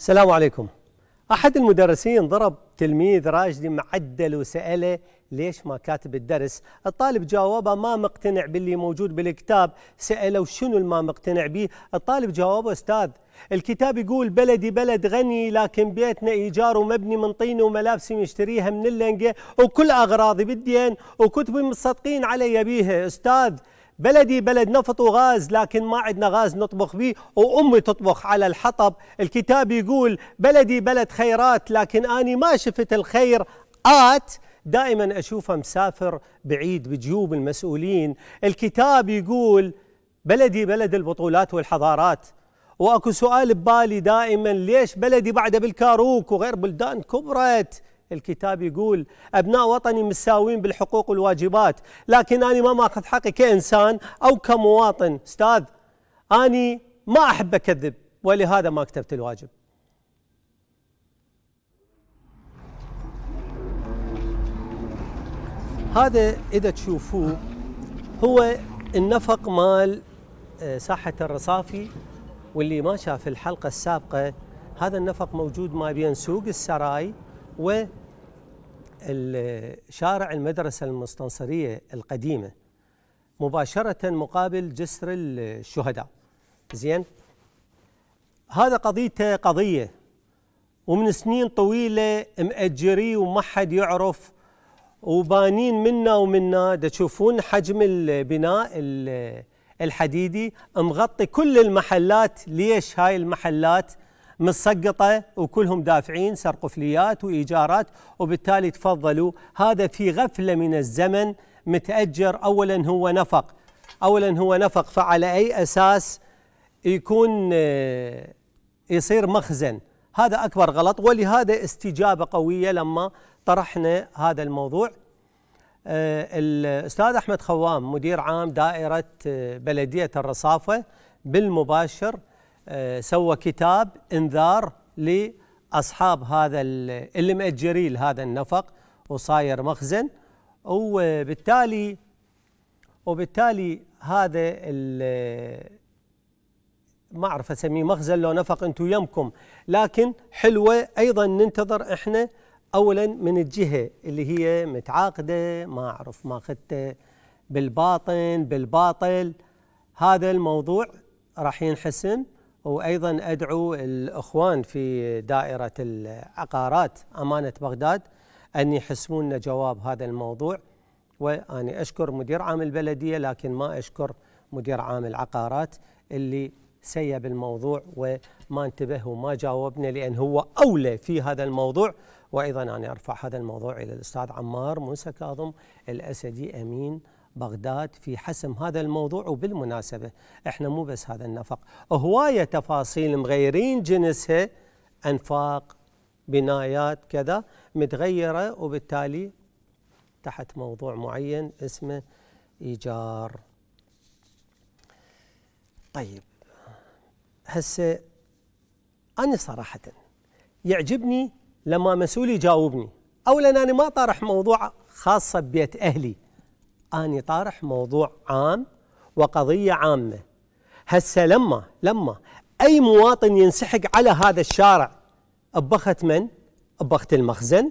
السلام عليكم. أحد المدرسين ضرب تلميذ راجلي معدل وسأله ليش ما كاتب الدرس؟ الطالب جاوبه ما مقتنع باللي موجود بالكتاب. سأله شنو الما مقتنع به؟ الطالب جاوبه أستاذ الكتاب يقول بلدي بلد غني لكن بيتنا إيجار ومبني من طين وملابسي مشتريها من اللنقة وكل أغراضي بالدين وكتبي مصدقين علي بيها. أستاذ بلدي بلد نفط وغاز لكن ما عندنا غاز نطبخ به وأمي تطبخ على الحطب. الكتاب يقول بلدي بلد خيرات لكن أني ما شفت الخير. آت دائما أشوفه مسافر بعيد بجيوب المسؤولين. الكتاب يقول بلدي بلد البطولات والحضارات. وأكو سؤال ببالي دائما ليش بلدي بعده بالكاروك وغير بلدان كبرت؟ الكتاب يقول أبناء وطني مساوين بالحقوق والواجبات لكن أنا ما ماخذ حقي كإنسان أو كمواطن. أستاذ أني ما أحب أكذب ولهذا ما كتبت الواجب. هذا إذا تشوفوه هو النفق مال آه، ساحة الرصافي واللي ما شاف الحلقة السابقة. هذا النفق موجود ما بين سوق السراي و شارع المدرسة المستنصرية القديمة مباشرة مقابل جسر الشهداء. زين؟ هذا قضيته قضية ومن سنين طويلة مأجري وما حد يعرف وبانين منا ومنا. تشوفون حجم البناء الحديدي مغطي كل المحلات. ليش هاي المحلات؟ مسقطة وكلهم دافعين سرقفليات وإيجارات وبالتالي تفضلوا هذا في غفلة من الزمن متأجر. أولا هو نفق. أولا هو نفق فعلى أي أساس يكون آه، يصير مخزن. هذا أكبر غلط ولهذا استجابة قوية لما طرحنا هذا الموضوع. آه، الأستاذ أحمد خوام مدير عام دائرة آه، بلدية الرصافة بالمباشر سوى كتاب إنذار لأصحاب هذا اللي مأجرين هذا النفق وصاير مخزن. وبالتالي وبالتالي هذا ما أعرف أسميه مخزن لو نفق أنتم يمكم. لكن حلوة أيضا ننتظر إحنا اولا من الجهة اللي هي متعاقدة ما أعرف ماخذته بالباطن بالباطل. هذا الموضوع راح ينحسن. وأيضا أدعو الإخوان في دائرة العقارات أمانة بغداد أن يحسمون لنا جواب هذا الموضوع. واني أشكر مدير عام البلدية لكن ما أشكر مدير عام العقارات اللي سيب الموضوع وما انتبه وما جاوبنا لأن هو أولى في هذا الموضوع. وأيضا أنا أرفع هذا الموضوع إلى الأستاذ عمار موسى كاظم الأسدي أمين بغداد في حسم هذا الموضوع وبالمناسبة إحنا مو بس هذا النفق هواية تفاصيل مغيرين جنسها أنفاق بنايات كذا متغيرة وبالتالي تحت موضوع معين اسمه إيجار. طيب هسه أنا صراحة يعجبني لما مسؤول يجاوبني أولا أنا ما طرح موضوع خاصة ببيت أهلي. أني طارح موضوع عام وقضية عامة هسه لما لما أي مواطن ينسحق على هذا الشارع ببخت من؟ ببخت المخزن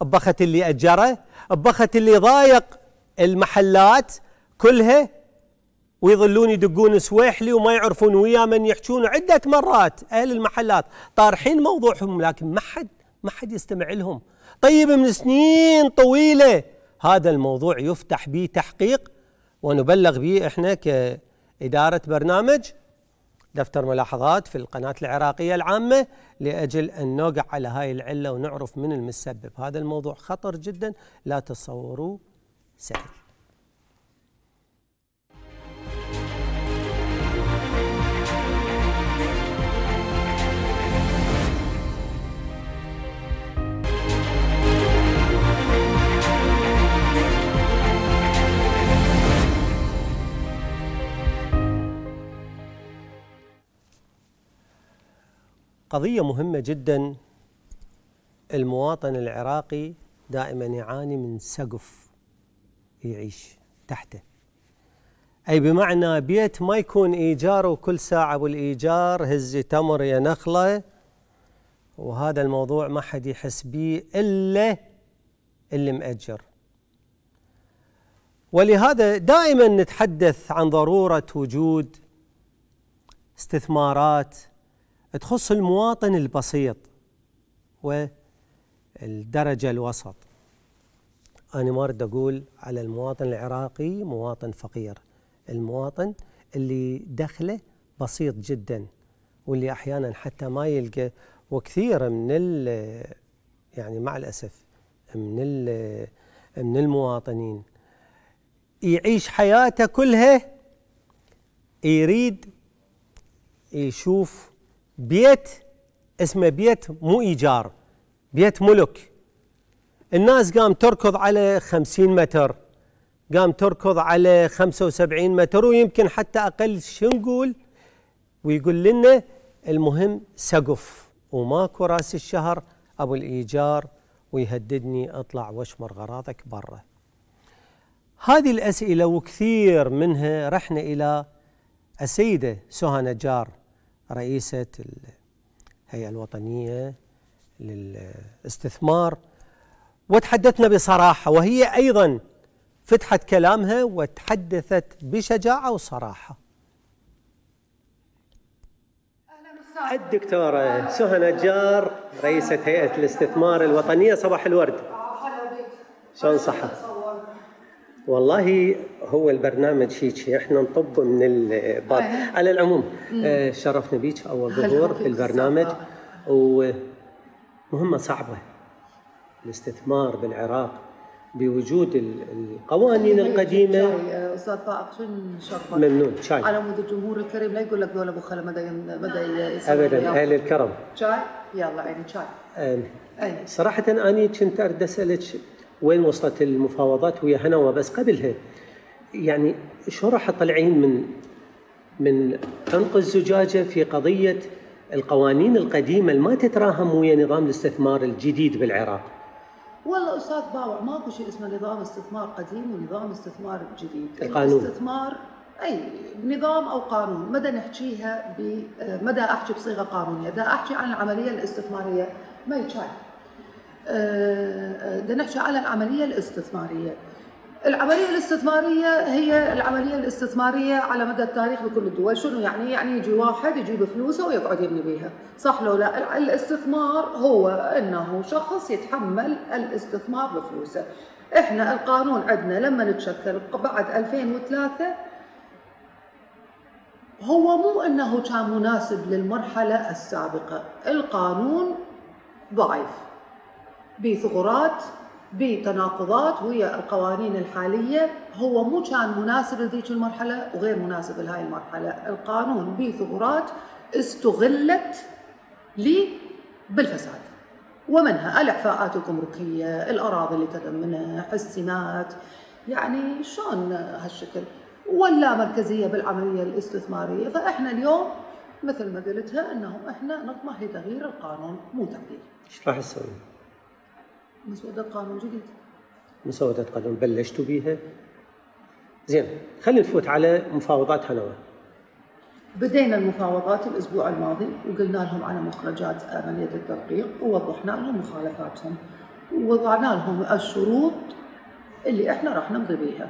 ببخت اللي أجره ببخت اللي ضايق المحلات كلها ويظلون يدقون سويحلي وما يعرفون ويا من يحجون عدة مرات أهل المحلات طارحين موضوعهم لكن ما حد ما حد يستمع لهم طيب من سنين طويلة هذا الموضوع يفتح به تحقيق ونبلغ به إحنا كإدارة برنامج دفتر ملاحظات في القناة العراقية العامة لأجل أن نوقع على هاي العلة ونعرف من المسبب. هذا الموضوع خطر جدا لا تصوروا سهل. قضية مهمة جدا. المواطن العراقي دائما يعاني من سقف يعيش تحته. أي بمعنى بيت ما يكون إيجار وكل ساعة بالإيجار هزي تمر يا نخلة. وهذا الموضوع ما حد يحس به إلا اللي مأجر. ولهذا دائما نتحدث عن ضرورة وجود استثمارات تخص المواطن البسيط والدرجة الوسط. أنا ما أريد أقول على المواطن العراقي مواطن فقير. المواطن اللي دخله بسيط جدا واللي أحيانا حتى ما يلقى وكثير من يعني مع الأسف من من المواطنين. يعيش حياته كلها يريد يشوف بيت اسمه بيت مو إيجار بيت ملك. الناس قام تركض على خمسين متر قام تركض على خمسة وسبعين متر ويمكن حتى أقل شو نقول؟ ويقول لنا المهم سقف وماكو رأس الشهر أبو الإيجار ويهددني أطلع وأشمر غراضك برا. هذه الأسئلة وكثير منها رحنا إلى السيدة سهى نجار رئيسة الهيئة الوطنية للاستثمار. وتحدثنا بصراحة وهي أيضا فتحت كلامها وتحدثت بشجاعة وصراحة. الدكتورة سهى نجار رئيسة هيئة الاستثمار الوطنية. صباح الورد. شلون صحة؟ والله هو البرنامج هيك إحنا نطب من الباب على العموم. آه شرفنا بيك أول ظهور في البرنامج. ومهمة صعبة. الاستثمار بالعراق بوجود القوانين القديمة. آه، أستاذ فائق شن شرفك ممنون. شاي. على مود الجمهور الكريم لا يقول لك ذول أبو خلا بدا بدا ابدا. أهل الكرم. شاي؟ يلا عيني شاي. صراحة اني كنت اريد أسألك وين وصلت المفاوضات ويا هنوى بس قبلها؟ يعني شو راح تطلعين من من عنق الزجاجة في قضية القوانين القديمة اللي ما تتراهم ويا نظام الاستثمار الجديد بالعراق؟ والله أستاذ باوع ماكو شيء اسمه نظام استثمار قديم ونظام استثمار جديد. القانون. الاستثمار أي نظام أو قانون مدى نحكيها مدى أحكي بصيغة قانونية. دا أحكي عن العملية الاستثمارية ما يتشال أه نحكي على العملية الاستثمارية العملية الاستثمارية هي العملية الاستثمارية على مدى التاريخ بكل الدول، شنو يعني؟ يعني يجي واحد يجيب فلوسه ويقعد يبني بيها، صح لو لا؟ الاستثمار هو إنه شخص يتحمل الاستثمار بفلوسه. إحنا القانون عندنا لما نتشكل بعد 2003 هو مو إنه كان مناسب للمرحلة السابقة، القانون ضعيف بثغرات بتناقضات ويا القوانين الحالية. هو مو كان مناسب لذيك المرحلة وغير مناسب لهاي المرحلة. القانون بثغرات استغلت لي بالفساد. ومنها الإعفاءات الجمركية الأراضي اللي تضمنها السمات يعني شلون هالشكل؟ ولا مركزية بالعملية الاستثمارية. فإحنا اليوم مثل ما قلتها أنه إحنا نطمح لتغيير القانون مو تعديل إيش راح تسوي؟ مسودة قانون جديد. مسودة قانون بلشتوا بيها. زين خلينا نفوت على مفاوضات هنوى. بدينا المفاوضات الأسبوع الماضي وقلنا لهم على مخرجات عمليه التدقيق ووضحنا لهم مخالفاتهم. ووضعنا لهم الشروط اللي إحنا راح نمضي بيها.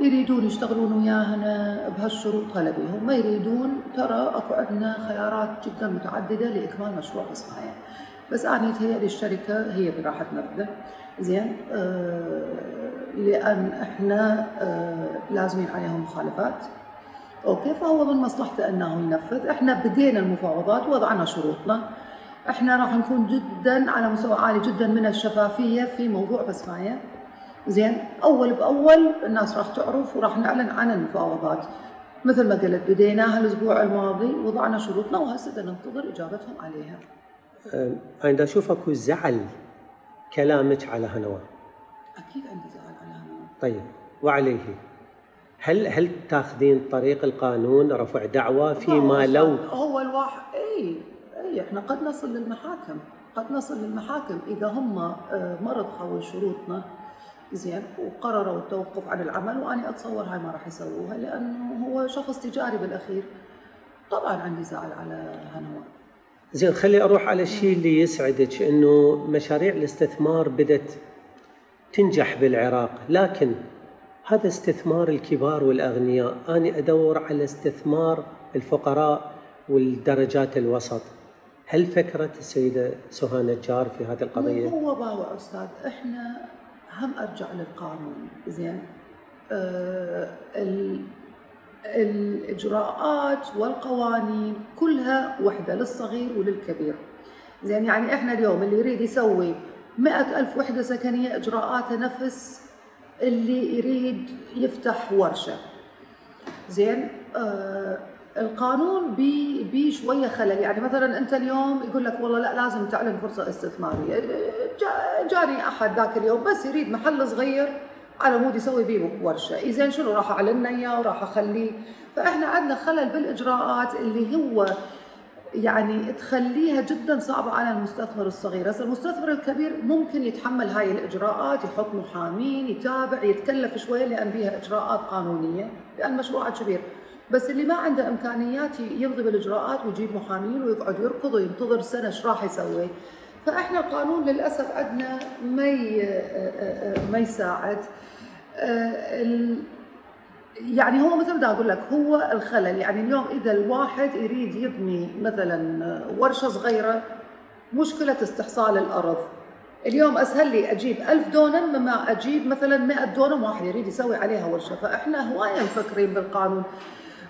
يريدون يشتغلون ويانا بهالشروط هلا بيهم ما يريدون ترى أكو عندنا خيارات جدا متعددة لإكمال مشروع اصلاحي بس أنا يتهيألي الشركة هي اللي راح تنفذه زين آه لأن إحنا آه لازمين عليهم مخالفات. أوكي فهو من مصلحته إنه ينفذ. إحنا بدينا المفاوضات ووضعنا شروطنا. إحنا راح نكون جدا على مستوى عالي جدا من الشفافية في موضوع بسماية. زين أول بأول الناس راح تعرف وراح نعلن عن المفاوضات. مثل ما قلت بديناها الأسبوع الماضي وضعنا شروطنا وهسه ننتظر إجابتهم عليها. أنا أشوف أكو زعل كلامك على هنوى أكيد عندي زعل على هنوى طيب وعليه. هل هل تاخذين طريق القانون رفع دعوى فيما لو؟ هو الواحد إي إي إحنا قد نصل للمحاكم. قد نصل للمحاكم إذا هم آه، ما رضخوا شروطنا. زين وقرروا التوقف عن العمل وأنا أتصور هاي ما راح يسووها لأنه هو شخص تجاري بالأخير. طبعا عندي زعل على هنوى زين خلي أروح على الشيء اللي يسعدك إنه مشاريع الاستثمار بدت تنجح بالعراق. لكن هذا استثمار الكبار والأغنياء أنا أدور على استثمار الفقراء والدرجات الوسط. هل فكرت السيدة سهى نجار في هذه القضية؟ هو باوع أستاذ إحنا هم أرجع للقانون. زين آه الإجراءات والقوانين كلها وحدة للصغير وللكبير. زين يعني إحنا اليوم اللي يريد يسوي مئة ألف وحدة سكنية إجراءاتها نفس اللي يريد يفتح ورشة. زين آه القانون بي بي شوية خلل. يعني مثلا أنت اليوم يقول لك والله لا لازم تعلن فرصة استثمارية. جاني أحد ذاك اليوم بس يريد محل صغير على مود يسوي به ورشة. اذا شنو راح أعلن اياه وراح اخليه فإحنا عندنا خلل بالإجراءات اللي هو يعني تخليها جدا صعبة على المستثمر الصغير، هسه المستثمر الكبير ممكن يتحمل هاي الإجراءات، يحط محامين، يتابع، يتكلف شوية لأن بيها إجراءات قانونية، لأن مشروعه كبير، بس اللي ما عنده إمكانيات يمضي بالإجراءات ويجيب محامين ويقعد يركض وينتظر سنة إيش راح يسوي؟ فإحنا القانون للأسف عندنا ما ما يساعد. يعني هو مثل ما أقول لك هو الخلل. يعني اليوم إذا الواحد يريد يبني مثلا ورشة صغيرة مشكلة استحصال الأرض. اليوم أسهل لي أجيب ألف دونم مما أجيب مثلا 100 دونم واحد يريد يسوي عليها ورشة. فإحنا هواية مفكرين بالقانون.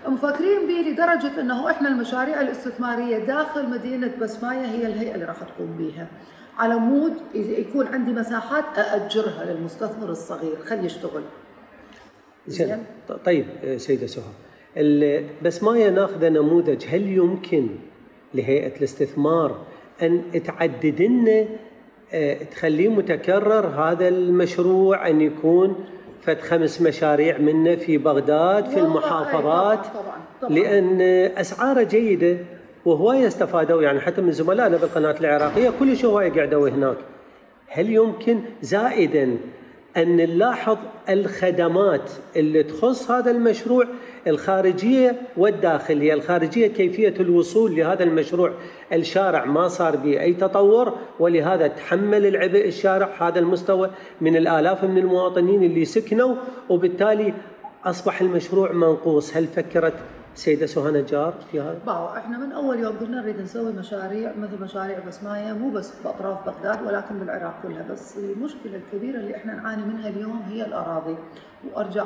مفكرين به لدرجة أنه إحنا المشاريع الاستثمارية داخل مدينة بسماية هي الهيئة اللي راح تقوم بها على مود يكون عندي مساحات أأجرها للمستثمر الصغير. خليه يشتغل. زين. طيب سيدة سهى بس ما ناخذ نموذج هل يمكن لهيئة الاستثمار أن تعدد لنا آه، تخليه متكرر هذا المشروع أن يكون فد خمس مشاريع منه في بغداد في المحافظات طبعا لأن أسعاره جيدة وهواية استفادوا يعني حتى من زملائنا بالقناة العراقية كل شيء هوايه قعدوا هناك. هل يمكن زائدا أن نلاحظ الخدمات اللي تخص هذا المشروع الخارجية والداخلية. الخارجية كيفية الوصول لهذا المشروع. الشارع ما صار به أي تطور ولهذا تحمل العبء الشارع هذا المستوى من الآلاف من المواطنين اللي سكنوا وبالتالي أصبح المشروع منقوص. هل فكرت سيدة سهى نجار في هذا؟ باو إحنا من أول يوم قلنا نريد نسوي مشاريع مثل مشاريع بسمايه مو بس بأطراف بغداد ولكن بالعراق كلها بس المشكلة الكبيرة اللي إحنا نعاني منها اليوم هي الأراضي وأرجع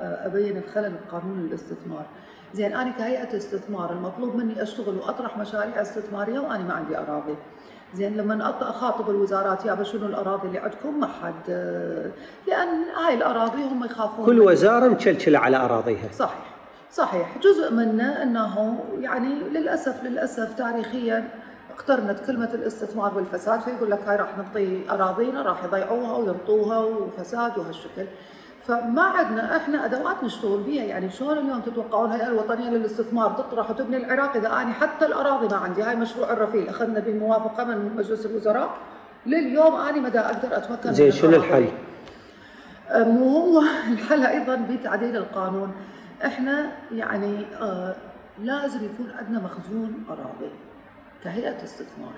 أبين الخلل بقانون الاستثمار. زين أنا كهيئة استثمار المطلوب مني أشتغل وأطرح مشاريع استثمارية وأنا ما عندي أراضي. زين لما أخاطب الوزارات يابا شنو الأراضي اللي عندكم ما حد لأن هاي الأراضي هم يخافون كل وزارة مكلكله على أراضيها صحيح صحيح. جزء منه إنه يعني للاسف للأسف تاريخيا اقترنت كلمة الاستثمار بالفساد فيقول لك هاي راح نعطي أراضينا راح يضيعوها وينطوها وفساد وهالشكل. فما عندنا إحنا أدوات نشتغل بها يعني شلون اليوم تتوقعون الهيئه الوطنية للاستثمار تطرح وتبني العراق؟ إذا اني حتى الأراضي ما عندي. هاي مشروع الرفيل. أخذنا به موافقة من مجلس الوزراء. لليوم اني مدى أقدر أتمكن زين شنو الحل؟ مو هو الحل أيضا بتعديل القانون. إحنا يعني آه لازم يكون عندنا مخزون أراضي كهيئة استثمار.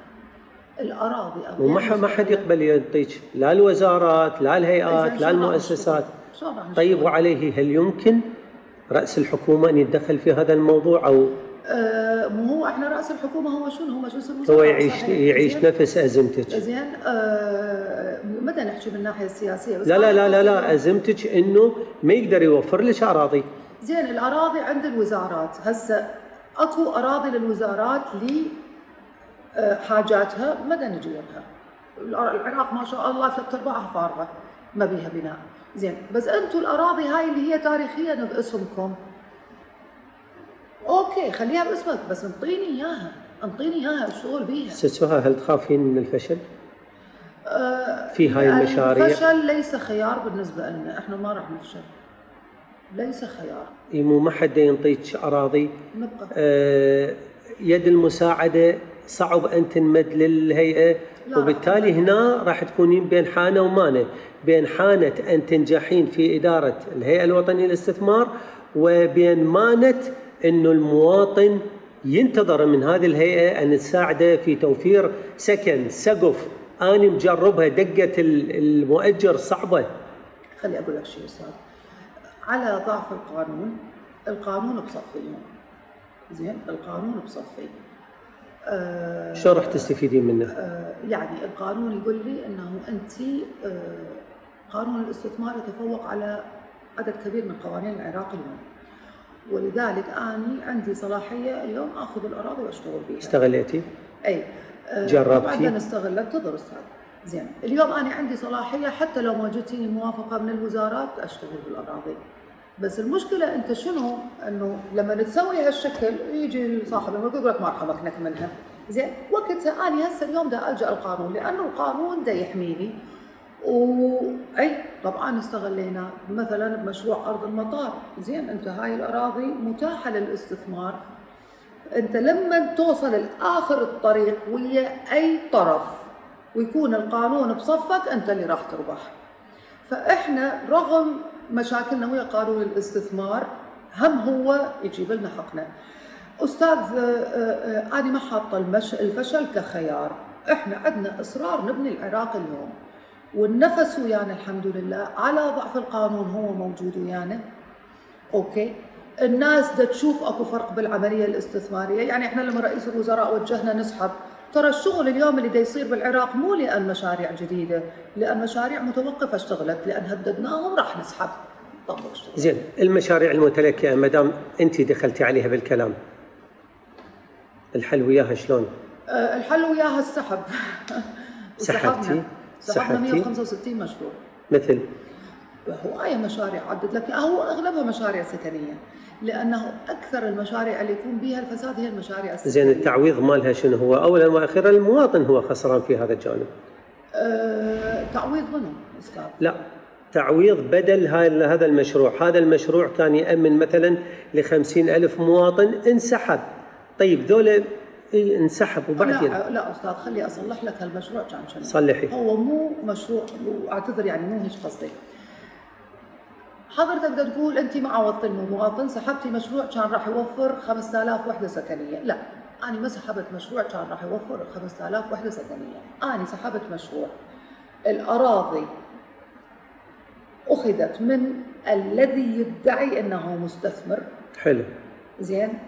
الأراضي وما ما حد يقبل يعطيك لا الوزارات لا الهيئات لا المؤسسات. طيب وعليه هل يمكن رأس الحكومة أن يتدخل في هذا الموضوع أو؟ آه مو هو إحنا رأس الحكومة هو شنو؟ هو مجلس الوزراء هو يعيش يعيش نفس أزمتك. زين. آه متى نحكي من الناحيه السياسيه لا لا لا لا, لا أزمتك إنه ما يقدر يوفر لك أراضي. زين الأراضي عند الوزارات. هسه أكو أراضي للوزارات لحاجاتها آه، مدى نجيرها العراق ما شاء الله ثلاث أرباعها فارغة ما بيها بناء. زين بس أنتم الأراضي هاي اللي هي تاريخيا باسمكم أوكي خليها باسمك بس انطيني إياها. انطيني إياها اشتغل بيها. سهى هل تخافين من الفشل؟ آه في هاي المشاريع؟ الفشل ليس خيار بالنسبة لنا إحنا ما راح نفشل. ليس خيار اي مو ما حد ينطيك أراضي. نبقى. آه يد المساعدة صعب أن تنمد للهيئة. وبالتالي هنا راح تكونين بين حانة ومانة. بين حانة أن تنجحين في إدارة الهيئة الوطنية للاستثمار وبين مانة انه المواطن ينتظر من هذه الهيئة أن تساعده في توفير سكن سقف. أنا مجربها دقة المؤجر صعبة. خلي أقول لك شيء أستاذ. على ضعف القانون القانون بصفي زين القانون بصفي آه شو راح تستفيدين منه؟ آه يعني القانون يقول لي إنه أنت آه قانون الاستثمار يتفوق على عدد كبير من قوانين العراق اليوم ولذلك أني عندي صلاحية اليوم آخذ الأراضي وأشتغل بها استغليتي؟ أي آه جربتي؟ طبعا استغلت انتظر أستاذ زين اليوم أنا عندي صلاحية حتى لو ما جتني موافقة من الوزارات أشتغل بالأراضي بس المشكلة أنت شنو؟ إنه لما تسوي هالشكل يجي صاحب الملك يقول لك ما راح امكنك منها زين وقتها أنا هسه اليوم دا ألجأ القانون لأنه القانون دا يحميني. واي طبعا استغلينا مثلا بمشروع أرض المطار. زين أنت هاي الأراضي متاحة للاستثمار. أنت لما توصل لآخر الطريق ويا أي طرف ويكون القانون بصفك أنت اللي راح تربح. فإحنا رغم مشاكلنا ويا قانون الاستثمار هم هو يجيب لنا حقنا. أستاذ آه، آه، أنا ما حاطة الفشل كخيار. إحنا عندنا إصرار نبني العراق اليوم. والنفس ويانا الحمد لله على ضعف القانون هو موجود ويانا. أوكي؟ الناس دا تشوف أكو فرق بالعملية الاستثمارية. يعني إحنا لما رئيس الوزراء وجهنا نسحب ترى الشغل اليوم اللي دا يصير بالعراق مو لأن مشاريع جديدة لأن مشاريع متوقفة اشتغلت لأن هددناهم راح نسحب. زين المشاريع المتلكئه ما دام أنت دخلتي عليها بالكلام. الحل وياها شلون؟ أه الحل وياها السحب. سحبتي؟ سحبنا 165 مشروع. مثل؟ هواية مشاريع عدد لك هو أغلبها مشاريع سكنيه لأنه أكثر المشاريع اللي يكون بها الفساد هي المشاريع السكنيه زين التعويض مالها شنو هو؟ اولا وأخيرا المواطن هو خسران في هذا الجانب. أه تعويض منو أستاذ؟ لا تعويض بدل هذا المشروع. هذا المشروع كان يأمن مثلا ل ألف مواطن انسحب. طيب ذولا انسحب وبعدين لا لا أستاذ خلي أصلح لك هالمشروع كان شنو؟ صلحي. هو مو مشروع أعتذر يعني مو هيك قصدي. حضرتك بدك تقول أنت ما عوضت المواطن سحبتي مشروع كان راح يوفر 5000 وحدة سكنية، لا أنا ما سحبت مشروع كان راح يوفر 5000 وحدة سكنية، أنا سحبت مشروع. الأراضي أخذت من الذي يدعي إنه مستثمر. حلو. زين؟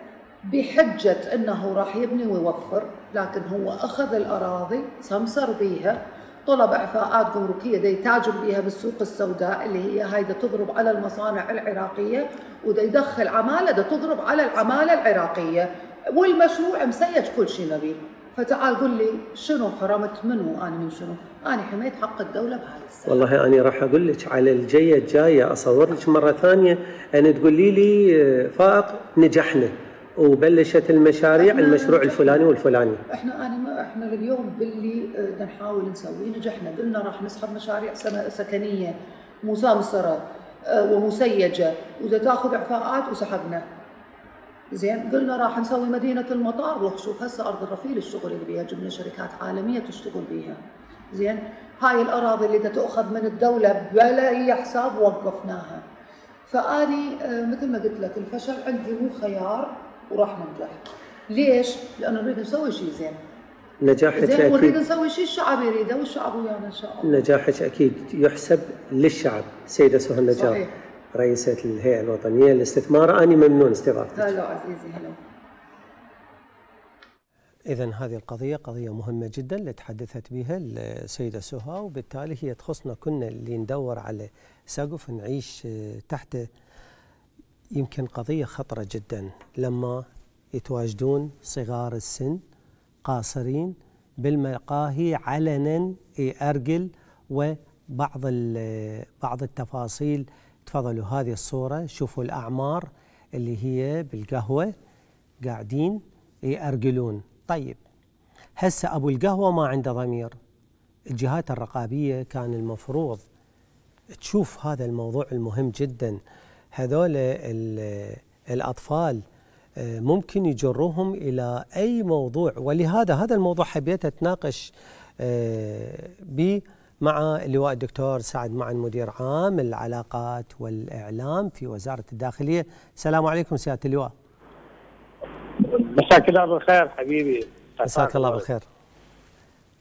بحجة إنه راح يبني ويوفر لكن هو أخذ الأراضي سمسر بيها طلب إعفاءات جمركية دا يتاجر بها بالسوق السوداء اللي هي هاي تضرب على المصانع العراقية ودا يدخل عمالة دا تضرب على العمالة العراقية. والمشروع مسيج كل شيء نبيل فتعال قل لي شنو حرمت منو أنا من شنو؟ أنا حميت حق الدولة بهاي السنة. والله أنا راح أقول لك على الجاية الجاية اصور لك مرة ثانية أن تقولي لي آه، فائق نجحنا. وبلشت المشاريع المشروع الفلاني والفلاني. إحنا أنا ما إحنا اليوم باللي آه، نحاول نسويه نجحنا قلنا راح نسحب مشاريع سكنية مسامسره آه، ومسيجة. وإذا تأخذ إعفاءات وسحبنا. زين قلنا راح نسوي مدينة المطار. روح شوف هسه أرض الرفيل الشغل اللي بيها. جبنا شركات عالمية تشتغل بيها. زين هاي الأراضي اللي تؤخذ من الدولة بلا أي حساب وقفناها. فأني آه، مثل ما قلت لك الفشل عندي مو خيار. وراح ننجح ليش؟ لأنه نريد نسوي شيء زين. نجاحك زين أكيد. ونريد نسوي شيء الشعب يريده والشعب ويانا إن شاء الله. نجاحك أكيد يحسب للشعب. سيدة سهى النجار صحيح. رئيسة الهيئة الوطنية للاستثمار. أنا ممنون استضافتك. هلا عزيزي هلا. إذا هذه القضية قضية مهمة جدا اللي تحدثت بها السيدة سهى وبالتالي هي تخصنا كنا اللي ندور على سقف نعيش تحته يمكن قضية خطرة جدا لما يتواجدون صغار السن قاصرين بالمقاهي علنا أرجل وبعض بعض التفاصيل. تفضلوا هذه الصورة شوفوا الأعمار اللي هي بالقهوة قاعدين يأرجلون طيب هسه أبو القهوة ما عنده ضمير. الجهات الرقابية كان المفروض تشوف هذا الموضوع المهم جدا. هذول الأطفال آه، ممكن يجروهم إلى أي موضوع. ولهذا هذا الموضوع حبيت أتناقش آه، به مع اللواء الدكتور سعد معن مدير عام العلاقات والإعلام في وزارة الداخلية. السلام عليكم سيادة اللواء. مساك الله بالخير حبيبي. مساك الله بالخير.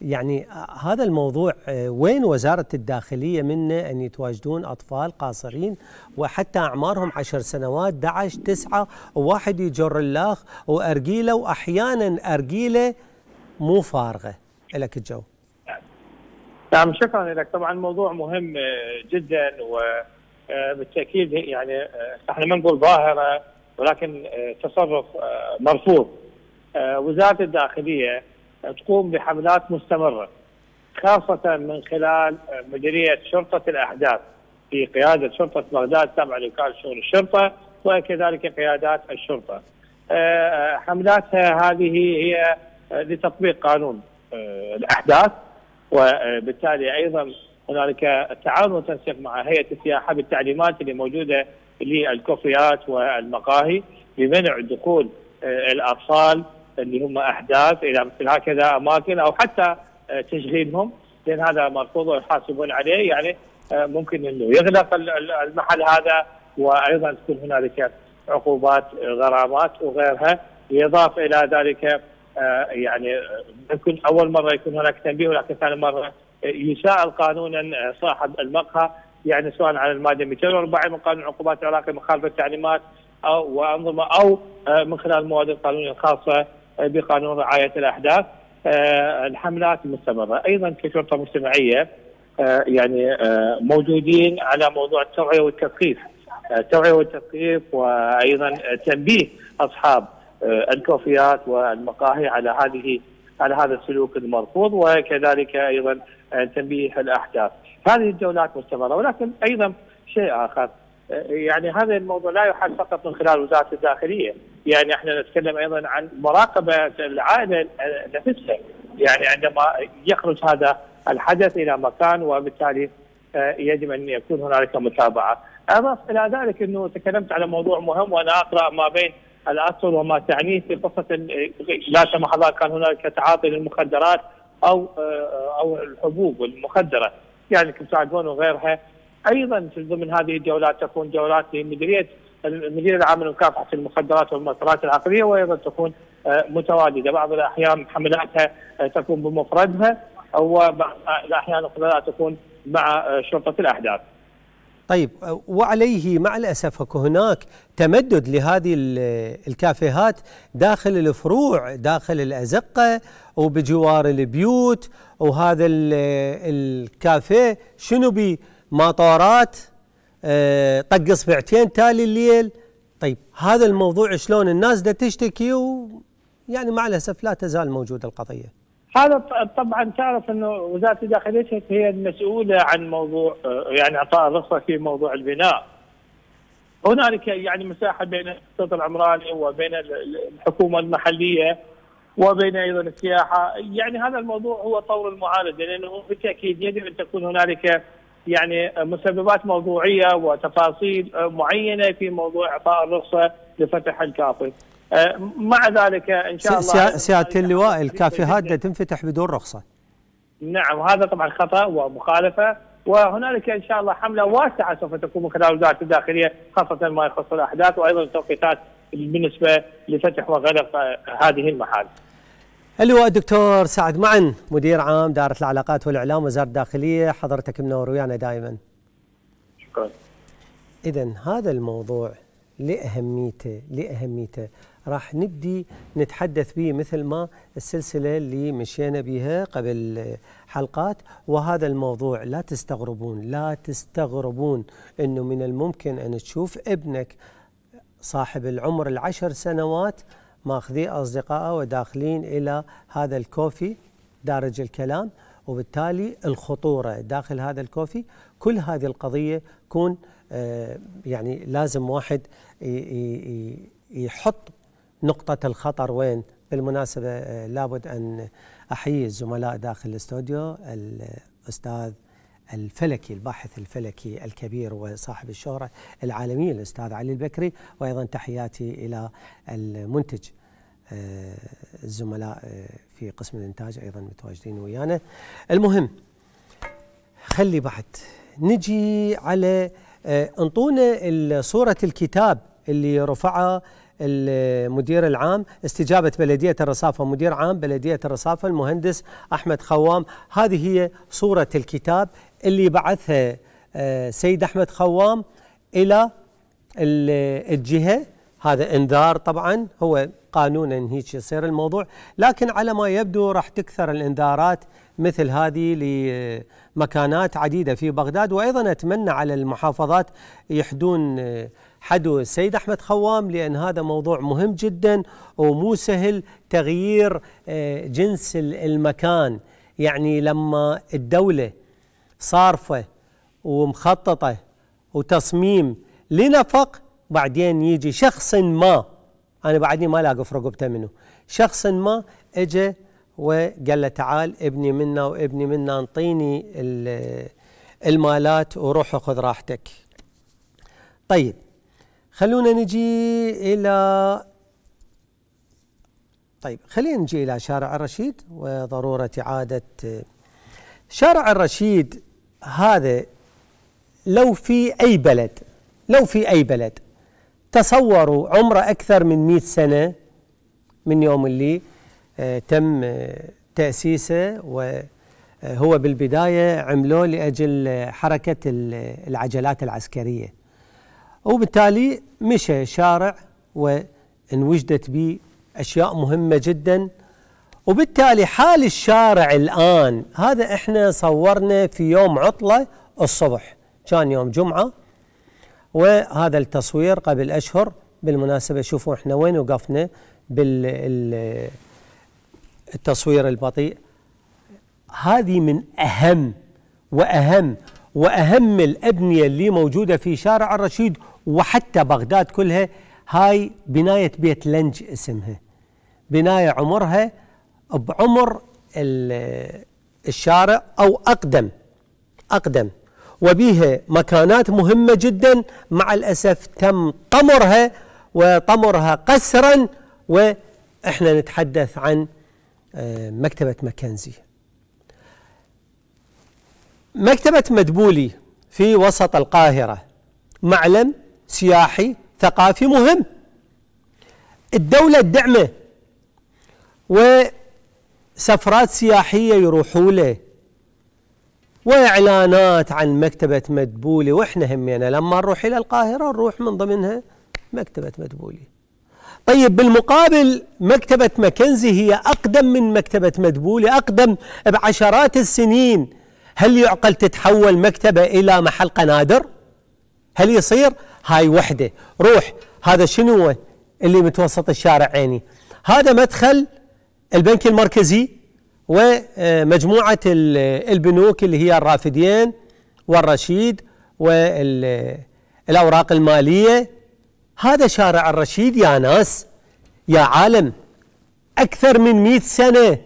يعني هذا الموضوع وين وزارة الداخلية منه أن يتواجدون أطفال قاصرين وحتى أعمارهم عشر سنوات 11 تسعة وواحد يجر اللاخ وأرجيلة وأحيانا أرجيلة مو فارغة. لك الجو. نعم شكرا لك. طبعا الموضوع مهم جدا وبالتأكيد يعني إحنا ما نقول ظاهرة ولكن تصرف مرفوض. وزارة الداخلية تقوم بحملات مستمرة خاصة من خلال مديرية شرطة الأحداث في قيادة شرطة بغداد تابعة لوكالة شؤون الشرطة وكذلك قيادات الشرطة. آه، حملاتها هذه هي لتطبيق قانون آه، الأحداث وبالتالي أيضا هنالك تعاون وتنسيق مع هيئة السياحة بالتعليمات اللي موجودة للكوفيات والمقاهي بمنع دخول آه، الأطفال اللي هم أحداث إلى مثل هكذا أماكن أو حتى آه، تشغيلهم. لأن هذا مرفوض ويحاسبون عليه. يعني آه، ممكن إنه يغلق المحل هذا وأيضا تكون هنالك عقوبات غرامات وغيرها. يضاف إلى ذلك آه، يعني يكون أول مرة يكون هناك تنبيه ولكن ثاني مرة يساءل قانونا صاحب المقهى. يعني سواء على المادة 240 من قانون العقوبات العراقي مخالفه التعليمات أو وأنظمة أو من خلال المواد القانونيه الخاصة. بقانون رعاية الأحداث آه، الحملات المستمرة. أيضا كشرطة مجتمعية آه، يعني آه، موجودين على موضوع التوعية والتثقيف. التوعية والتثقيف وأيضا تنبيه أصحاب الكوفيات والمقاهي على هذه على هذا السلوك المرفوض وكذلك أيضا تنبيه الأحداث. هذه الجولات مستمرة ولكن أيضا شيء آخر. يعني هذا الموضوع لا يحل فقط من خلال وزارة الداخلية، يعني إحنا نتكلم أيضا عن مراقبة العائلة نفسها، يعني عندما يخرج هذا الحدث إلى مكان وبالتالي آه، يجب أن يكون هنالك متابعة. أضاف إلى ذلك أنه تكلمت على موضوع مهم وأنا أقرأ ما بين الاسر وما تعنيه في قصة لا سمح الله كان هنالك تعاطي للمخدرات أو آه، أو الحبوب المخدرة. يعني كمساعدون وغيرها. أيضا في ضمن هذه الجولات تكون جولات لمديريه المدير العام لمكافحة المخدرات والمؤثرات العقلية وأيضا تكون آه، متواجدة، بعض الأحيان حملاتها آه، تكون بمفردها وبعض الأحيان لا تكون مع آه، شرطة الأحداث. طيب وعليه مع الأسف هناك تمدد لهذه الكافيهات داخل الفروع داخل الأزقة وبجوار البيوت وهذا الكافيه شنو بي مطارات أه طق صفعتين تالي الليل. طيب هذا الموضوع شلون الناس دا تشتكي ويعني مع الأسف لا تزال موجودة القضية. هذا طبعا تعرف إنه وزارة الداخلية هي المسؤولة عن موضوع آه، يعني إعطاء الرخصة في موضوع البناء. هنالك يعني مساحة بين السلطة العمراني وبين الحكومة المحلية وبين أيضا السياحة، يعني هذا الموضوع هو طور المعالجة لأنه بالتأكيد يجب أن تكون هنالك يعني مسببات موضوعية وتفاصيل معينة في موضوع إعطاء الرخصة لفتح الكافي. مع ذلك إن شاء الله سيادة اللواء الكافيهات تنفتح بدون رخصة. نعم وهذا طبعا خطأ ومخالفة وهنالك إن شاء الله حملة واسعة سوف تكون من خلال وزاره الداخلية خاصة ما يخص الأحداث وأيضا التوقيتات بالنسبة لفتح وغلق هذه المحال. اللواء الدكتور سعد معن مدير عام دائرة العلاقات والإعلام وزارة الداخلية حضرتك منور ويانا دائما. شكرا. إذا هذا الموضوع لأهميته لأهميته. راح نبدي نتحدث به مثل ما السلسلة اللي مشينا بها قبل حلقات وهذا الموضوع لا تستغربون لا تستغربون أنه من الممكن أن تشوف ابنك صاحب العمر العشر سنوات ماخذي أصدقائه وداخلين إلى هذا الكوفي دارج الكلام وبالتالي الخطورة داخل هذا الكوفي كل هذه القضية كون آه، يعني لازم واحد يحط نقطة الخطر وين؟ بالمناسبة آه، لابد أن أحيي الزملاء داخل الاستوديو الأستاذ الفلكي الباحث الفلكي الكبير وصاحب الشهرة العالمية الأستاذ علي البكري وأيضا تحياتي إلى المنتج آه، الزملاء آه، في قسم الإنتاج أيضا متواجدين ويانا. المهم خلي بعد نجي على آه، انطونا صورة الكتاب اللي رفعها المدير العام استجابة بلدية الرصافة مدير عام بلدية الرصافة المهندس أحمد خوام. هذه هي صورة الكتاب اللي بعثها آه، سيد أحمد خوام إلى الجهة. هذا إنذار طبعا هو قانونا هيك يصير الموضوع. لكن على ما يبدو راح تكثر الإنذارات مثل هذه لمكانات عديدة في بغداد. وأيضا أتمنى على المحافظات يحدون حدو السيد أحمد خوام لأن هذا موضوع مهم جدا ومو سهل تغيير آه، جنس المكان. يعني لما الدولة صارفة ومخططة وتصميم لنفق بعدين يجي شخص ما. أنا بعدني ما لاقي في رقبته منه. شخص ما اجى وقال له تعال ابني منا وابني منا انطيني المالات وروح خذ راحتك. طيب خلونا نجي إلى طيب خلينا نجي إلى شارع الرشيد وضرورة إعادة شارع الرشيد. هذا لو في أي بلد لو في أي بلد تصوروا عمره أكثر من 100 سنة من يوم اللي آه، تم آه، تأسيسه وهو بالبداية عملوه لأجل حركة العجلات العسكرية. وبالتالي مشى شارع وانوجدت به أشياء مهمة جدا وبالتالي حال الشارع الآن هذا إحنا صورنا في يوم عطلة الصبح. كان يوم جمعة وهذا التصوير قبل أشهر بالمناسبة شوفوا إحنا وين وقفنا بالتصوير البطيء. هذه من أهم وأهم وأهم الأبنية اللي موجودة في شارع الرشيد وحتى بغداد كلها هاي بناية بيت لنج اسمها. بناية عمرها بعمر الشارع أو أقدم أقدم. وبها مكانات مهمة جدا مع الأسف تم طمرها وطمرها قسرا وإحنا نتحدث عن آه، مكتبة مكنزي مكتبة مدبولي في وسط القاهرة. معلم سياحي ثقافي مهم. الدولة تدعمه وسفرات سياحية يروحوا له وإعلانات عن مكتبة مدبولي وإحنا همينا لما نروح إلى القاهرة نروح من ضمنها مكتبة مدبولي. طيب بالمقابل مكتبة مكنزي هي أقدم من مكتبة مدبولي أقدم بعشرات السنين هل يعقل تتحول مكتبة إلى محل قنادر؟ هل يصير؟ هاي وحدة روح هذا شنو اللي متوسط الشارع عيني؟ هذا مدخل البنك المركزي ومجموعة البنوك اللي هي الرافدين والرشيد والأوراق المالية. هذا شارع الرشيد يا ناس يا عالم. أكثر من مئة سنة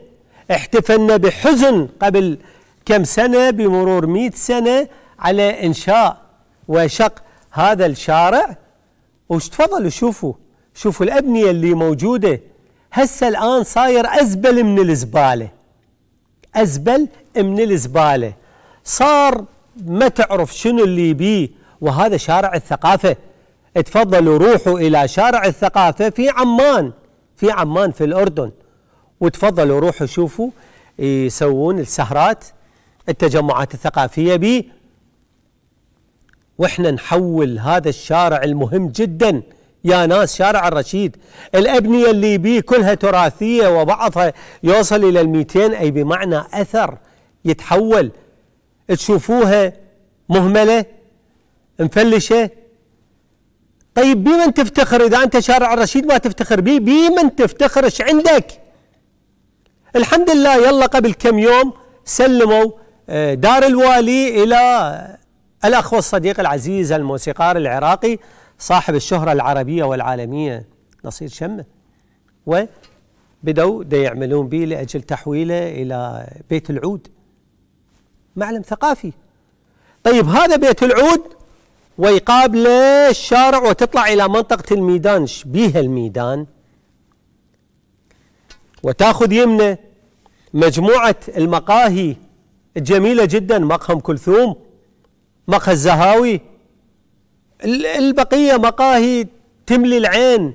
احتفلنا بحزن قبل كم سنة؟ بمرور مئة سنة على إنشاء وشق هذا الشارع. وش تفضلوا شوفوا شوفوا الأبنية اللي موجودة هسه الآن صاير أزبل من الزبالة. أزبل من الزبالة. صار ما تعرف شنو اللي بيه وهذا شارع الثقافة. تفضلوا روحوا إلى شارع الثقافة في عمان في عمان في الأردن. وتفضلوا روحوا شوفوا يسوون السهرات التجمعات الثقافية بيه. وإحنا نحول هذا الشارع المهم جدا. يا ناس شارع الرشيد. الأبنية اللي بيه كلها تراثية وبعضها يوصل إلى الميتين أي بمعنى أثر يتحول. تشوفوها مهملة مفلشة. طيب بمن تفتخر؟ إذا أنت شارع الرشيد ما تفتخر بيه بمن تفتخر إيش عندك؟ الحمد لله يلا قبل كم يوم سلموا آه، دار الوالي إلى الأخ والصديق العزيز الموسيقار العراقي صاحب الشهرة العربية والعالمية نصير شمة. وبدوا دا يعملون به لأجل تحويله إلى بيت العود. معلم ثقافي. طيب هذا بيت العود ويقابله الشارع وتطلع إلى منطقة الميدان. بيها الميدان؟ وتأخذ يمنه مجموعة المقاهي الجميلة جدا مقهى كلثوم مقهى الزهاوي. البقية مقاهي تملي العين.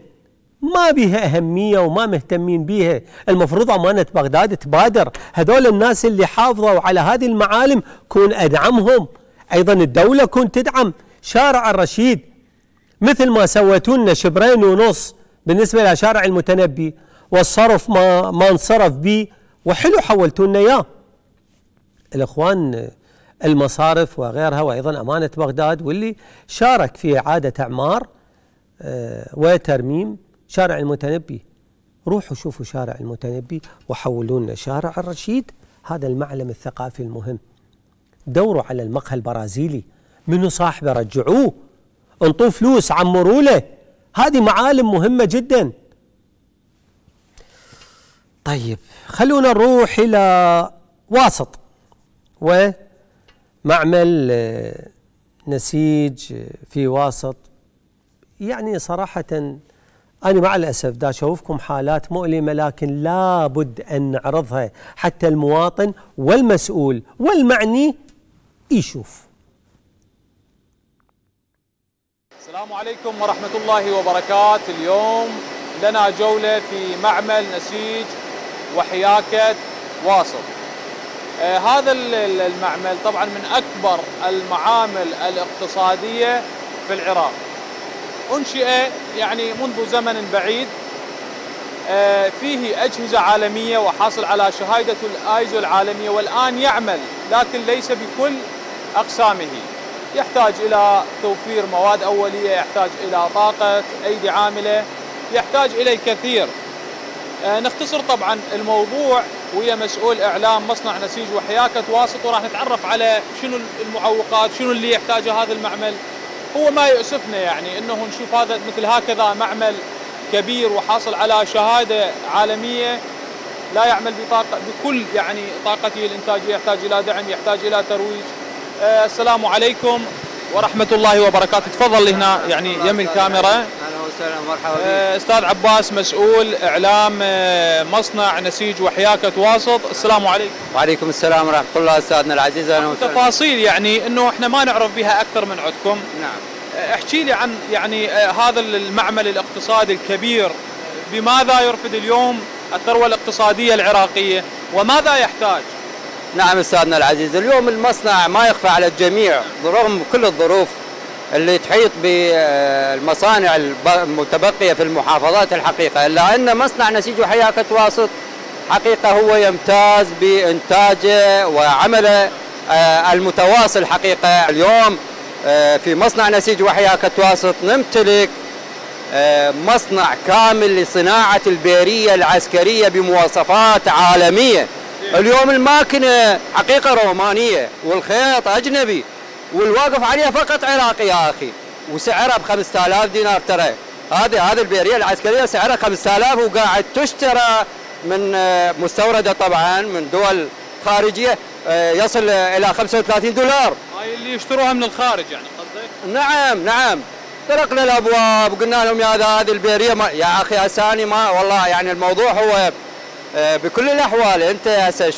ما بيها أهمية وما مهتمين بيها. المفروض أمانة بغداد تبادر. هذول الناس اللي حافظوا على هذه المعالم كون أدعمهم. أيضا الدولة كون تدعم. شارع الرشيد مثل ما سويتوا لنا شبرين ونص بالنسبة لشارع المتنبي. والصرف ما ما انصرف به وحلو حولتوا لنا إياه. الإخوان المصارف وغيرها وأيضا أمانة بغداد واللي شارك في إعادة إعمار آه، وترميم شارع المتنبي. روحوا شوفوا شارع المتنبي وحولوا لنا شارع الرشيد هذا المعلم الثقافي المهم. دوروا على المقهى البرازيلي. منو صاحبه؟ رجعوه. انطوه فلوس عمروا له. هذه معالم مهمة جدا. طيب خلونا نروح إلى واسط. ومعمل آه، نسيج في واسط. يعني صراحة أنا مع الأسف دا أشوفكم حالات مؤلمة لكن لابد أن نعرضها. حتى المواطن والمسؤول والمعني يشوف. السلام عليكم ورحمة الله وبركاته. اليوم لنا جولة في معمل نسيج وحياكة واصل آه هذا المعمل طبعا من أكبر المعامل الاقتصادية في العراق. أنشئ يعني منذ زمن بعيد آه فيه أجهزة عالمية وحاصل على شهادة الآيزو العالمية والآن يعمل لكن ليس بكل أقسامه. يحتاج إلى توفير مواد أولية يحتاج إلى طاقة أيدي عاملة يحتاج إلى الكثير. آه نختصر طبعا الموضوع ويا مسؤول إعلام مصنع نسيج وحياكة واسط وراح نتعرف على شنو المعوقات شنو اللي يحتاجه هذا المعمل. هو ما يؤسفنا يعني إنه نشوف هذا مثل هكذا معمل كبير وحاصل على شهادة عالمية لا يعمل بطاقة بكل يعني طاقته الإنتاجية يحتاج إلى دعم يحتاج إلى ترويج. آه السلام عليكم. ورحمة الله وبركاته. تفضل هنا يعني يم الكاميرا. أهلا وسهلا مرحبا بك. آه أستاذ عباس مسؤول إعلام آه مصنع نسيج وحياكه واسط السلام عليكم. وعليكم السلام ورحمة الله أستاذنا العزيز. أهلا وسهلا. تفاصيل يعني إنه إحنا ما نعرف بها أكثر من عندكم نعم. احكي لي عن يعني هذا المعمل الاقتصادي الكبير. بماذا يرفد اليوم الثروة الاقتصادية العراقية؟ وماذا يحتاج؟ نعم أستاذنا العزيز اليوم المصنع ما يخفى على الجميع رغم كل الظروف اللي تحيط بالمصانع المتبقية في المحافظات الحقيقة إلا أن مصنع نسيج وحياكة واسط حقيقة هو يمتاز بانتاجه وعمله آه، المتواصل حقيقة. اليوم آه، في مصنع نسيج وحياكة واسط نمتلك آه، مصنع كامل لصناعة البيرية العسكرية بمواصفات عالمية. اليوم الماكنة حقيقة رومانية والخيط أجنبي والواقف عليها فقط عراقي يا أخي. وسعرها ب 5000 دينار ترى. هذه هذه البيرية العسكرية سعرها 5000 وقاعد تشترى من آه، مستوردة طبعا من دول خارجية يصل إلى 35 دولار. هاي اللي يشتروها من الخارج يعني قصدك؟ نعم نعم. طرقنا الأبواب وقلنا لهم يا هذه البيرية ما يا أخي هساني ما والله يعني الموضوع هو آه، بكل الأحوال أنت هسه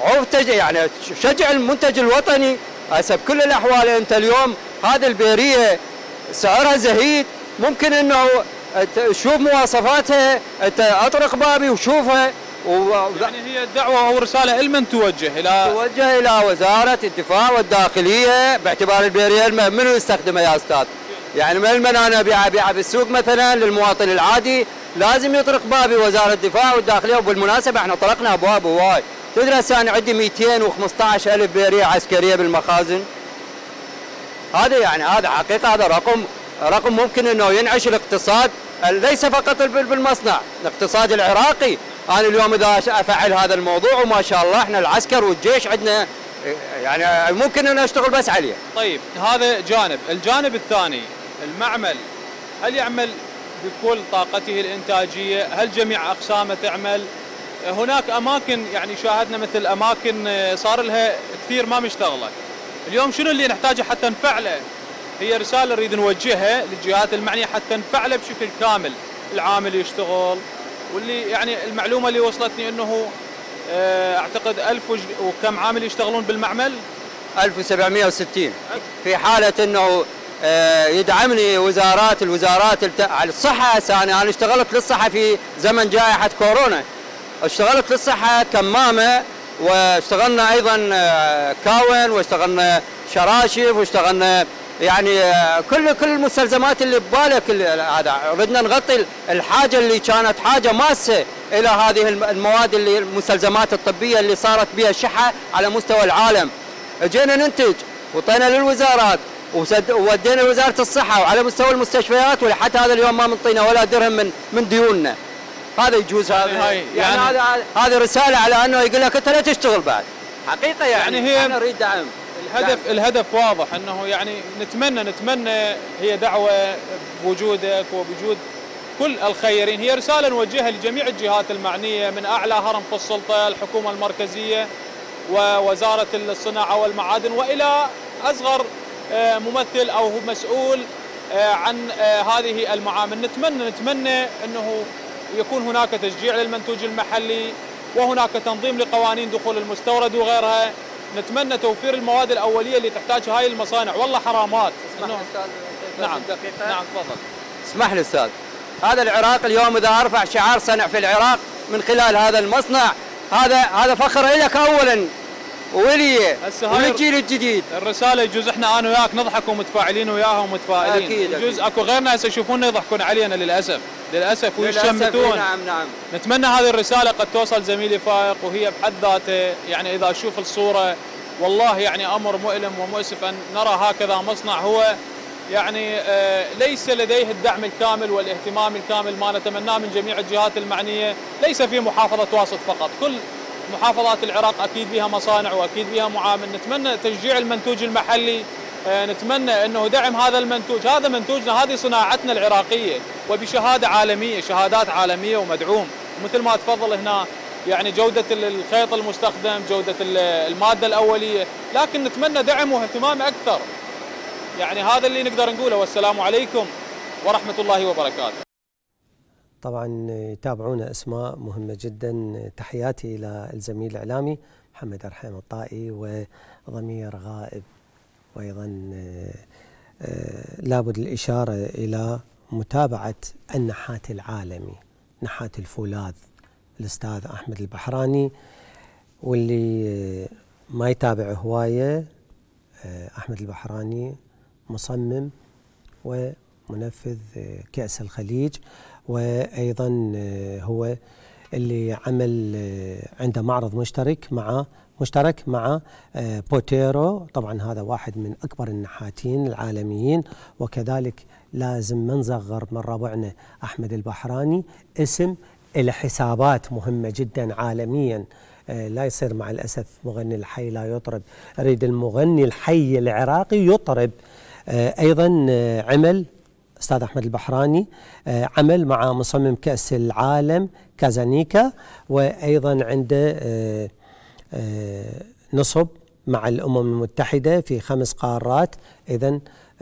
عوف يعني شجع المنتج الوطني هسه بكل الأحوال أنت اليوم هذه البيرية سعرها زهيد ممكن إنه تشوف مواصفاتها أنت أطرق بابي وشوفها و... يعني هي الدعوة أو الرساله لمن توجه إلى توجه إلى وزارة الدفاع والداخلية باعتبار البيريل منو يستخدمه يا أستاذ؟ يعني من المن أنا ابيعها ابيعها بالسوق مثلا للمواطن العادي لازم يطرق بابي وزارة الدفاع والداخلية. وبالمناسبة إحنا طرقنا ابواب هواي تدري هسه أنا عندي 215 ألف بيريه عسكرية بالمخازن؟ هذا يعني هذا حقيقة هذا رقم رقم ممكن إنه ينعش الاقتصاد. ليس فقط بالمصنع الاقتصاد العراقي. أنا اليوم إذا أفعل هذا الموضوع وما شاء الله إحنا العسكر والجيش عندنا يعني ممكن ان اشتغل بس عليه. طيب هذا جانب، الجانب الثاني المعمل هل يعمل بكل طاقته الإنتاجية؟ هل جميع أقسامه تعمل؟ هناك أماكن يعني شاهدنا مثل أماكن صار لها كثير ما مشتغلة. اليوم شنو اللي نحتاجه حتى نفعله؟ هي رسالة نريد نوجهها للجهات المعنية حتى نفعله بشكل كامل، العامل يشتغل، واللي يعني المعلومة اللي وصلتني إنه آه، أعتقد 1000 وكم عامل يشتغلون بالمعمل 1760 في حالة إنه آه، يدعمني وزارات الوزارات على الصحة. أنا أنا اشتغلت للصحة في زمن جائحة كورونا. اشتغلت للصحة كمامة واشتغلنا أيضا آه، كاون واشتغلنا شراشف واشتغلنا يعني آه، كل كل المستلزمات اللي ببالك هذا. ردنا نغطي الحاجة اللي كانت حاجة ماسة إلى هذه المواد اللي المستلزمات الطبية اللي صارت بها شحة على مستوى العالم. اجينا ننتج وطينا للوزارات. وودينا لوزاره الصحة وعلى مستوى المستشفيات ولحتى هذا اليوم ما منطينا ولا درهم من من ديوننا. هذا يجوز. هذا يعني, يعني هذا هذه رسالة على أنه يقول لك أنت لا تشتغل بعد. حقيقة يعني, يعني هي أنا أريد دعم. الهدف دعم. الهدف واضح أنه يعني نتمنى نتمنى هي دعوة بوجودك وبوجود كل الخيرين. هي رسالة نوجهها لجميع الجهات المعنية من أعلى هرم في السلطة الحكومة المركزية ووزاره الصناعة والمعادن وإلى أصغر ممثل أو مسؤول آه، عن آه، هذه المعامل. نتمنى نتمنى إنه يكون هناك تشجيع للمنتوج المحلي وهناك تنظيم لقوانين دخول المستورد وغيرها. نتمنى توفير المواد الأولية اللي تحتاجها هاي المصانع. والله حرامات. اسمح لي أستاذ نعم. دقيقة. نعم تفضل. اسمح لي أستاذ. هذا العراق اليوم إذا أرفع شعار صنع في العراق من خلال هذا المصنع هذا هذا فخر لك اولا. ولي وللجيل الجديد الرسالة يجوز إحنا أنا وياك نضحك ومتفاعلين وياها ومتفائلين أكيد يجوز أكو غيرنا هسه يشوفونا يضحكون علينا للأسف. للأسف ويشمتون نعم نعم. نتمنى هذه الرسالة قد توصل زميلي فائق وهي بحد ذاته يعني إذا أشوف الصورة والله يعني أمر مؤلم ومؤسف أن نرى هكذا مصنع هو. يعني آه، ليس لديه الدعم الكامل والاهتمام الكامل ما نتمناه من جميع الجهات المعنية. ليس في محافظة واسط فقط. كل محافظات العراق أكيد بها مصانع وأكيد بها معامل. نتمنى تشجيع المنتوج المحلي آه، نتمنى إنه دعم هذا المنتوج. هذا منتوجنا هذه صناعتنا العراقية وبشهادة عالمية شهادات عالمية ومدعوم. مثل ما تفضل هنا يعني جودة الخيط المستخدم جودة المادة الأولية. لكن نتمنى دعم واهتمام أكثر. يعني هذا اللي نقدر نقوله. والسلام عليكم ورحمة الله وبركاته. طبعا يتابعونا أسماء مهمة جدا. تحياتي إلى الزميل الإعلامي محمد أرحم الطائي وضمير غائب وأيضا آه، لابد الإشارة إلى متابعة النحات العالمي نحات الفولاذ الأستاذ أحمد البحراني واللي ما يتابع هواية آه، أحمد البحراني مصمم ومنفذ آه، كأس الخليج. وأيضا آه، هو اللي عمل عنده معرض مشترك مع مشترك مع بوتيرو. طبعا هذا واحد من أكبر النحاتين العالميين. وكذلك لازم ما نصغر من ربعنا أحمد البحراني. اسم إلى حسابات مهمة جدا عالميا آه، لا يصير مع الأسف مغني الحي لا يطرب. أريد المغني الحي العراقي يطرب. آه، آه، عمل أستاذ أحمد البحراني عمل مع مصمم كأس العالم كازانيكا وأيضا عنده نصب مع الأمم المتحدة في خمس قارات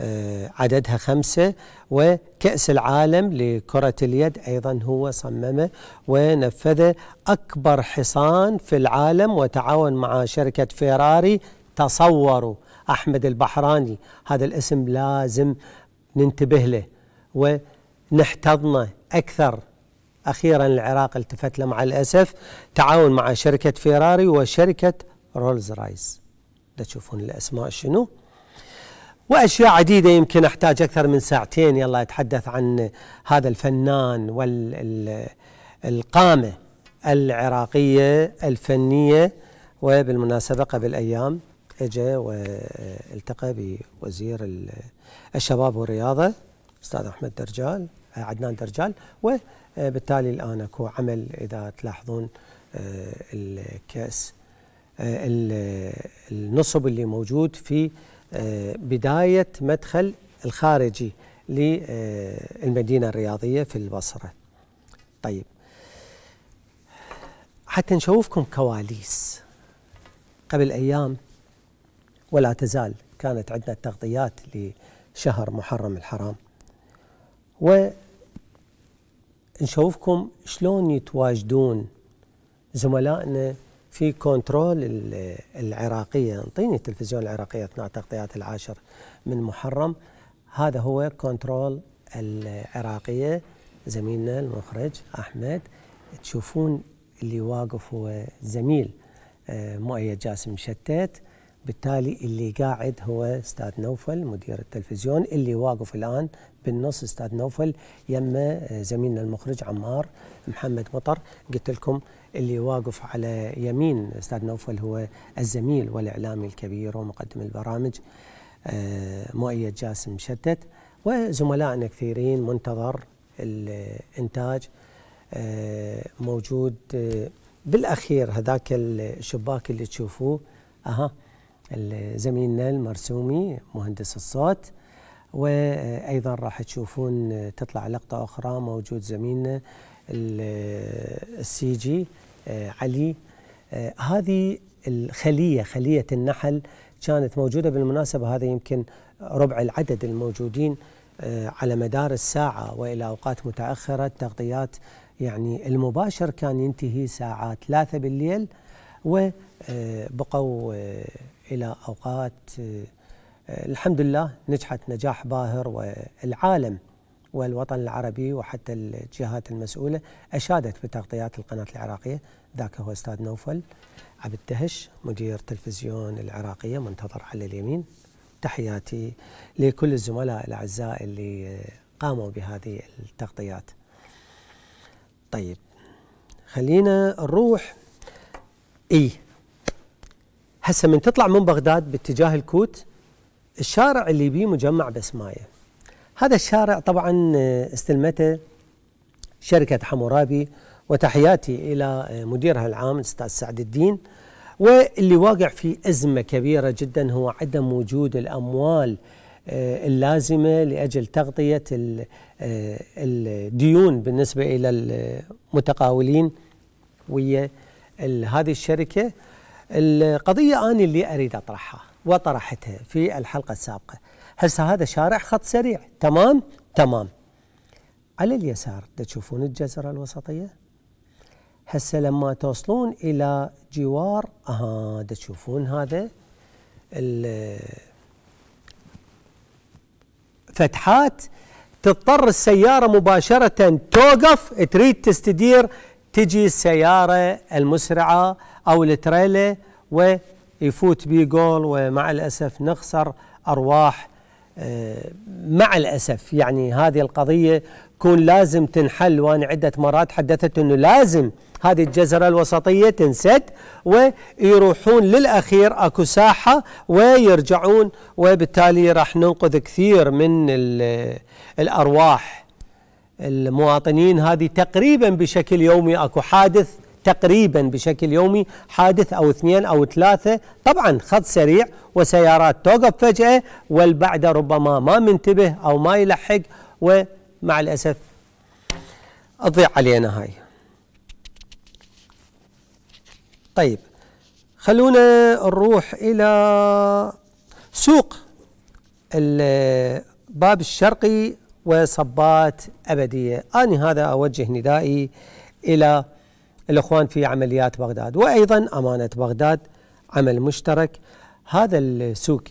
آه، عددها خمسة وكأس العالم لكرة اليد أيضا هو صممه ونفذه أكبر حصان في العالم وتعاون مع شركة فيراري تصوروا أحمد البحراني هذا الاسم لازم ننتبه له ونحتضنه أكثر. أخيرا العراق التفت له مع الأسف. تعاون مع شركة فيراري وشركة رولز رايس. تشوفون الأسماء شنو. وأشياء عديدة يمكن أحتاج أكثر من ساعتين. يلا أتحدث عن هذا الفنان والقامه العراقية الفنية. وبالمناسبة قبل أيام اجى والتقى بوزير الشباب والرياضة أستاذ أحمد درجال عدنان درجال وبالتالي الآن أكو عمل إذا تلاحظون آه، الكأس آه، النصب اللي موجود في بداية مدخل الخارجي للمدينة الرياضية في البصرة. طيب. حتى نشوفكم كواليس. قبل أيام ولا تزال كانت عندنا تغطيات لشهر محرم الحرام. ونشوفكم شلون يتواجدون زملائنا في كنترول العراقية. انطيني التلفزيون العراقية أثناء تغطيات العاشر من محرم. هذا هو كنترول العراقية. زميلنا المخرج أحمد تشوفون اللي واقف هو زميل آه، مؤيد جاسم شتت. بالتالي اللي قاعد هو أستاذ نوفل مدير التلفزيون اللي واقف الآن بالنص أستاذ نوفل يمه آه، زميلنا المخرج عمار محمد مطر. قلت لكم اللي واقف على يمين أستاذ نوفل هو الزميل والإعلامي الكبير ومقدم البرامج آه، مؤيد جاسم شتت وزملائنا كثيرين منتظر الإنتاج آه، موجود بالأخير هذاك الشباك اللي تشوفوه. أها. زميلنا المرسومي مهندس الصوت وأيضا راح تشوفون تطلع لقطة أخرى موجود زميلنا السي جي آه، علي. هذه الخلية خلية النحل كانت موجودة بالمناسبة هذا يمكن ربع العدد الموجودين على مدار الساعة وإلى أوقات متأخرة. التغطيات يعني المباشر كان ينتهي ساعات ثلاثة بالليل وبقوا آه، إلى أوقات آه، الحمد لله نجحت نجاح باهر والعالم والوطن العربي وحتى الجهات المسؤولة أشادت بتغطيات القناة العراقية. ذاك هو أستاذ نوفل عبد الدهش مدير تلفزيون العراقية منتظر على اليمين. تحياتي لكل الزملاء الأعزاء اللي آه، قاموا بهذه التغطيات. طيب خلينا نروح. إي هسه من تطلع من بغداد باتجاه الكوت الشارع اللي بيه مجمع بسمايه هذا الشارع طبعا استلمته شركة حمورابي وتحياتي إلى مديرها العام الأستاذ سعد الدين. واللي واقع في أزمة كبيرة جدا هو عدم وجود الأموال آه، اللازمة لأجل تغطية آه، الديون بالنسبة إلى المتقاولين. ويا هذه الشركة القضية أنا اللي أريد أطرحها وطرحتها في الحلقة السابقة. هسه هذا شارع خط سريع؟ تمام؟ تمام. على اليسار تشوفون الجزرة الوسطية؟ هسه لما توصلون إلى جوار أها تشوفون هذا؟ فتحات تضطر السيارة مباشرة توقف تريد تستدير تجي السيارة المسرعة أو التريلة ويفوت بي جول ومع الأسف نخسر أرواح آه، مع الأسف. يعني هذه القضية كون لازم تنحل وأنا عدة مرات حدثت أنه لازم هذه الجزرة الوسطية تنسد ويروحون للأخير أكو ساحة ويرجعون وبالتالي راح ننقذ كثير من الأرواح. المواطنين هذه تقريبا بشكل يومي أكو حادث تقريبا بشكل يومي حادث أو اثنين أو ثلاثة. طبعا خط سريع وسيارات توقف فجأة والبعد ربما ما منتبه أو ما يلحق ومع الأسف تضيع علينا هاي. طيب خلونا نروح إلى سوق الباب الشرقي وصبات أبدية. أنا هذا أوجه ندائي إلى الإخوان في عمليات بغداد وأيضا أمانة بغداد عمل مشترك. هذا السوق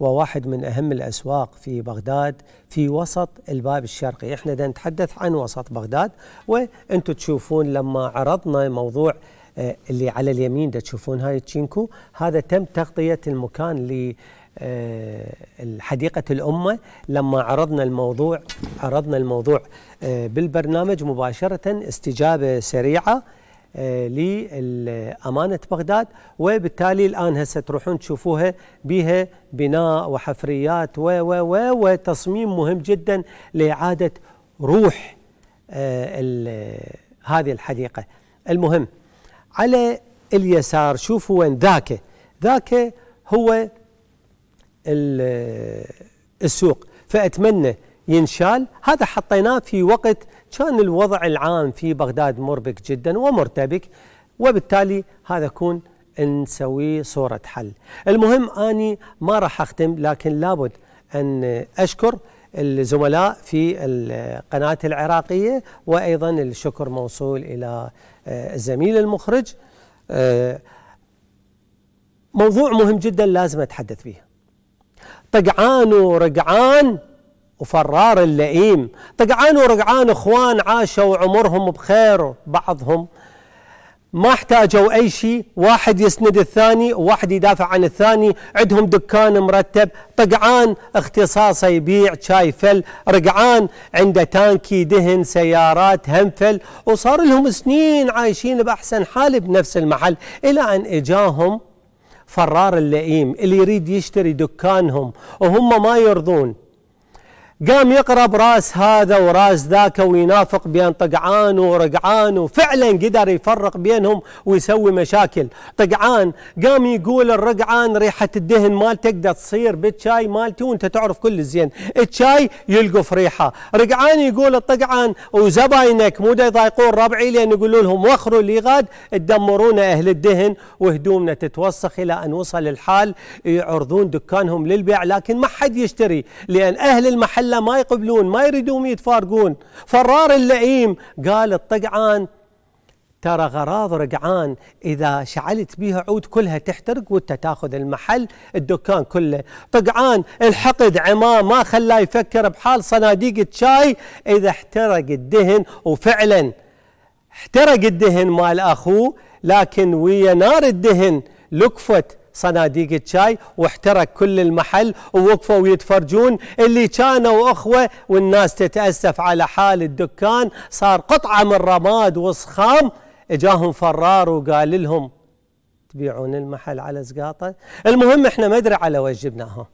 وواحد من أهم الأسواق في بغداد في وسط الباب الشرقي. إحنا نتحدث عن وسط بغداد وأنتم تشوفون لما عرضنا موضوع آه، اللي على اليمين ده تشوفون هاي التشينكو هذا تم تغطية المكان آه، حديقة الأمة لما عرضنا الموضوع عرضنا الموضوع آه، بالبرنامج مباشرة استجابة سريعة لأمانة بغداد وبالتالي الآن هسه تروحون تشوفوها بها بناء وحفريات و و و وتصميم مهم جدا لإعادة روح هذه الحديقة. المهم على اليسار شوفوا وين ذاك ذاك هو السوق. فأتمنى ينشال هذا حطيناه في وقت كان الوضع العام في بغداد مربك جدا ومرتبك وبالتالي هذا يكون نسوي صورة حل. المهم أني ما راح أختم لكن لابد أن أشكر الزملاء في القناة العراقية وأيضا الشكر موصول إلى الزميل المخرج. آه، موضوع مهم جدا لازم أتحدث فيه. طقعان ورقعان وفرار اللئيم. طقعان ورقعان اخوان عاشوا عمرهم بخير بعضهم. ما احتاجوا أي شيء. واحد يسند الثاني وواحد يدافع عن الثاني. عندهم دكان مرتب. طقعان اختصاصه يبيع شاي فل. رقعان عنده تانكي دهن سيارات همفل وصار لهم سنين عايشين بأحسن حال بنفس المحل. إلى أن إجاهم فرار اللئيم اللي يريد يشتري دكانهم وهم ما يرضون. قام يقرب راس هذا وراس ذاك وينافق بين طقعان ورقعان وفعلا قدر يفرق بينهم ويسوي مشاكل. طقعان قام يقول الرقعان ريحة الدهن مال تقدر تصير بالشاي مالتي وانت تعرف كل زين. الشاي يلقف ريحة. رقعان يقول الطقعان وزباينك مو يضايقون ربعي لأن يقولوا لهم وخروا اللي غاد تدمرون أهل الدهن وهدومنا تتوسخ إلى أن وصل الحال. يعرضون دكانهم للبيع لكن ما حد يشتري لأن أهل المحل إلا ما يقبلون ما يريدون يتفارقون. فرار اللئيم قال الطقعان ترى غراض رقعان إذا شعلت بيها عود كلها تحترق وأنت تأخذ المحل الدكان كله. طقعان الحقد عماه ما خلاه يفكر بحال صناديق الشاي. إذا احترق الدهن وفعلا احترق الدهن مال أخوه لكن ويا نار الدهن لكفت صناديق الشاي واحترق كل المحل ووقفوا يتفرجون اللي كانوا أخوة والناس تتأسف على حال الدكان صار قطعة من رماد وصخام. إجاهم فرار وقال لهم تبيعون المحل على زقاطة؟ المهم إحنا ما أدري على وجبناهم